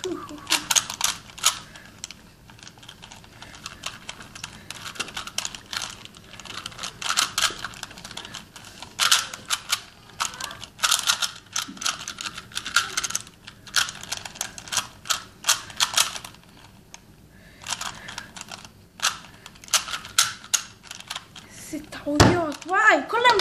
Si tao niyo, why ko lang.